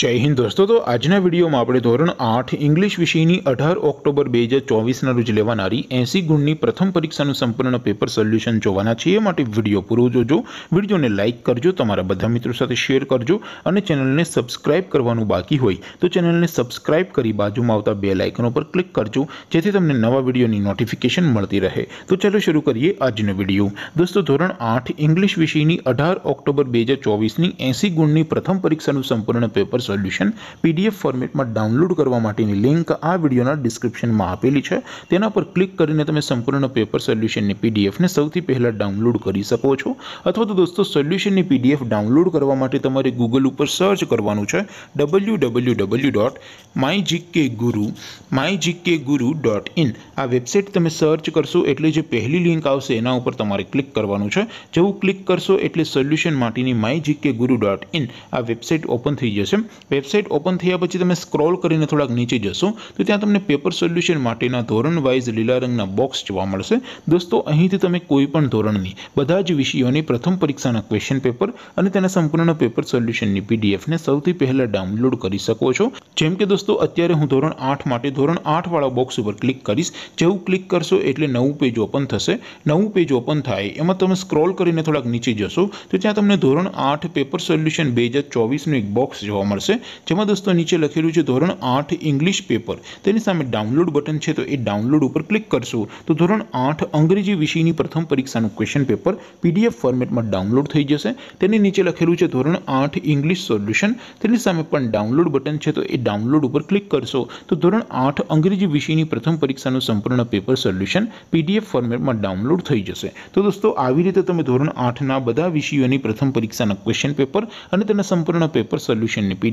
जय हिंद दोस्तों तो आज ना वीडियो में આપણે ધોરણ 8 ઇંગ્લિશ વિષયની 18 ઓક્ટોબર 2024 ના રોજ લેવાણારી 80 ગુણની પ્રથમ પરીક્ષાનું સંપૂર્ણ પેપર સોલ્યુશન જોવાના છીએ માટે વિડિયો પૂરું જોજો વિડિયોને લાઈક કરજો તમારા બધા મિત્રો સાથે શેર કરજો અને ચેનલને સબ્સ્ક્રાઇબ કરવાનું બાકી હોય તો ચેનલને સબ્સ્ક્રાઇબ કરી બાજુમાં આવતા બેલ આઇકન ઉપર ક્લિક કરજો જેથી તમને નવા વિડિયોની નોટિફિકેશન મળતી રહે તો ચલો શરૂ કરીએ આજનો વિડિયો દોસ્તો ધોરણ 8 ઇંગ્લિશ વિષયની 18 ઓક્ટોબર 2024 ની 80 ગુણની પ્રથમ પરીક્ષાનું સંપૂર્ણ પેપર સોલ્યુશન પીડીએફ ફોર્મેટમાં ડાઉનલોડ કરવા માટેની લિંક આ વિડિયોના ડિસ્ક્રિપ્શનમાં આપેલી છે તેના પર ક્લિક કરીને તમે સંપૂર્ણનો પેપર સોલ્યુશન ને પીડીએફ ને સૌથી પહેલા ડાઉનલોડ કરી શકો છો અથવા તો દોસ્તો સોલ્યુશન ની પીડીએફ ડાઉનલોડ કરવા માટે તમારે Google ઉપર સર્ચ કરવાનું છે www.mygkguru mygkguru.in આ વેબસાઈટ તમે સર્ચ કરશો એટલે જે પહેલી લિંક આવશે તેના ઉપર તમારે ક્લિક કરવાનું છે જેવું ક્લિક કરશો એટલે સોલ્યુશન માટેની mygkguru.in આ વેબસાઈટ ઓપન થઈ જશે વેબસાઇટ ઓપન થયા પછી તમે સ્ક્રોલ કરીને થોડાક નીચે જશો તો ત્યાં તમને પેપર સોલ્યુશન માટેના ધોરણ વાઇઝ લીલા રંગના બોક્સ જોવા મળશે દોસ્તો અહીંથી તમે કોઈ પણ ધોરણની બધા જ વિષયોની પ્રથમ પરીક્ષાના ક્વેશ્ચન પેપર અને તેના સંપૂર્ણના પેપર સોલ્યુશનની પીડીએફ ને સૌથી પહેલા ડાઉનલોડ કરી શકો છો જેમ કે દોસ્તો અત્યારે હું ધોરણ 8 માટે ધોરણ 8 વાળો બોક્સ ઉપર ક્લિક કરીશ જેવું ક્લિક કરશો એટલે નવું પેજ ઓપન થશે નવું પેજ ઓપન થાય એમાં તમે સ્ક્રોલ કરીને થોડાક નીચે જશો તો ત્યાં તમને ધોરણ 8 પેપર સોલ્યુશન 2024 નો એક બોક્સ જોવા મળશે જેમા દોસ્તો નીચે લખેલું છે ધોરણ 8 ઇંગ્લિશ પેપર તેની સામે ડાઉનલોડ બટન છે તો એ ડાઉનલોડ ઉપર ક્લિક કરશો તો ધોરણ 8 અંગ્રેજી વિષયની પ્રથમ પરીક્ષાનું ક્વેશ્ચન પેપર PDF ફોર્મેટમાં ડાઉનલોડ થઈ જશે તેની નીચે લખેલું છે ધોરણ 8 ઇંગ્લિશ સોલ્યુશન તેની સામે પણ ડાઉનલોડ બટન છે તો એ ડાઉનલોડ ઉપર ક્લિક કરશો તો ધોરણ 8 અંગ્રેજી વિષયની પ્રથમ પરીક્ષાનું સંપૂર્ણ પેપર સોલ્યુશન PDF ફોર્મેટમાં ડાઉનલોડ થઈ જશે તો દોસ્તો આવી રીતે તમે ધોરણ 8 ના બધા વિષયોની પ્રથમ પરીક્ષાનું ક્વેશ્ચન પેપર અને તેના સંપૂર્ણ પેપર સોલ્યુશનને